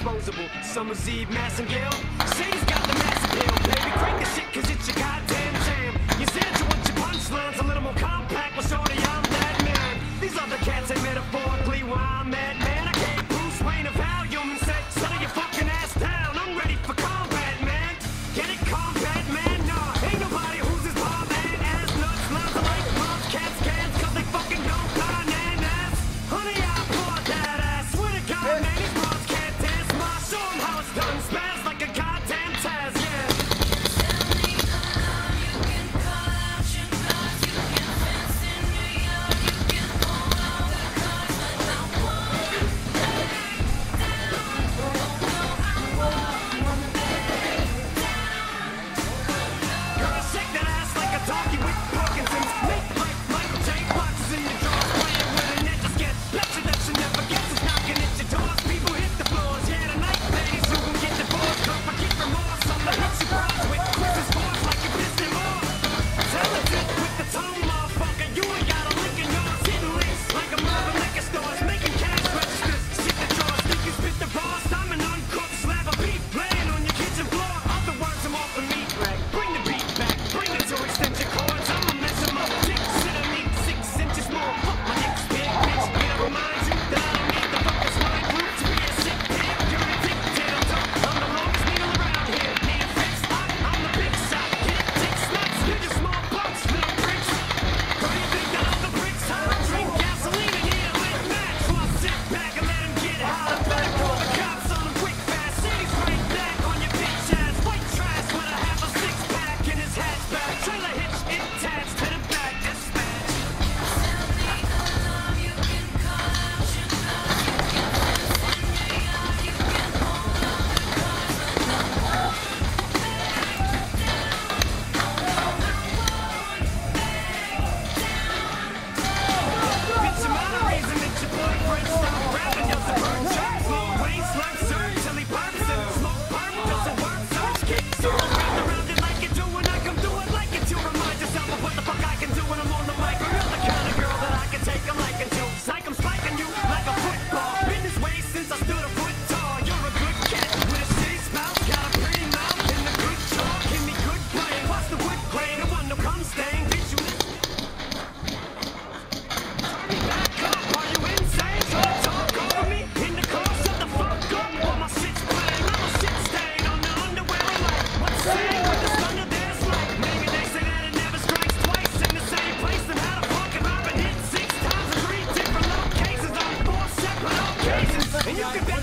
disposable. Summer's Eve, Massengale. City's got the massive appeal, baby. Crank the shit. you can be